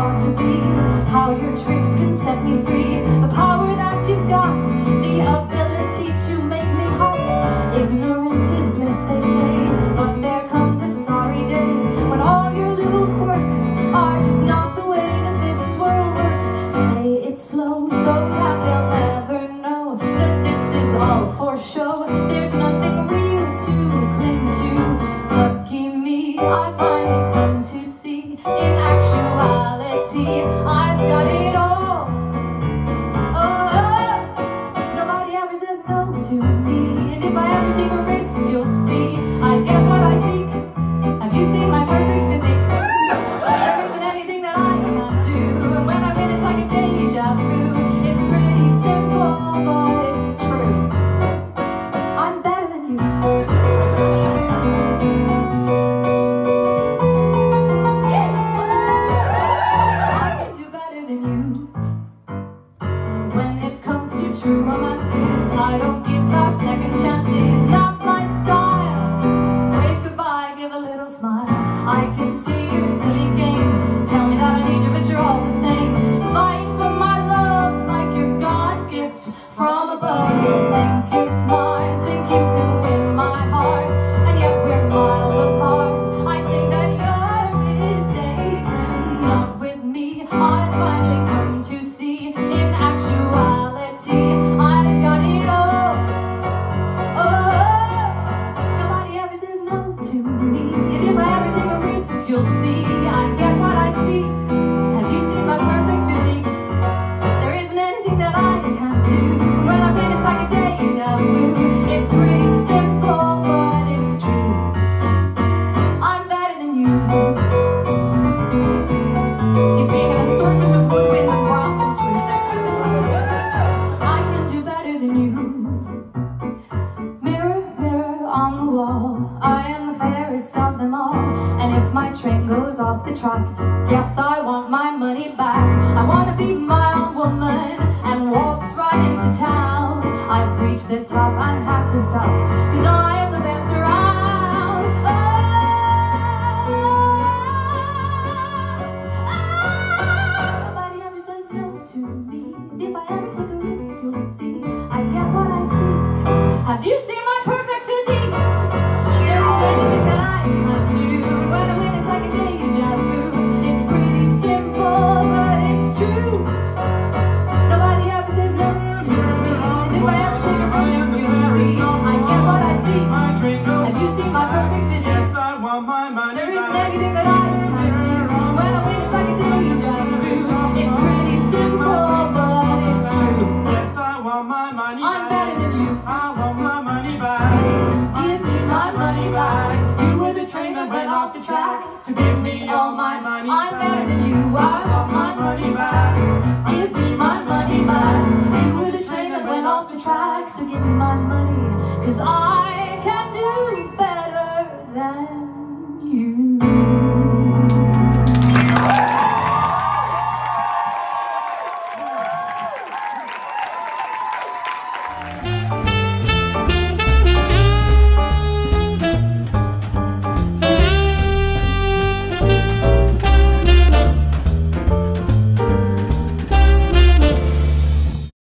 ought to be, how your tricks can set me free. I I don't give second chances, not my style. Wave goodbye, give a little smile. I can see your silly game. Tell me that I need you, but you're all the same. For my love like God's gift from above. Thank you. train goes off the track Yes, I want my money back. I wanna be my own woman And waltz right into town. I've reached the top and had to stop. Cause I am the best all my money There is nothing that I can do When I win it's like a deja vu. It's pretty simple but it's true. Yes, I want my money back. I'm better than you. I want my money back. Give me my money back. You were the train that went off the track. So give me all my money I'm better than you. I want my money back. Give me my money back. You were the train that went off the track. So give me my money Cause I can do better than you.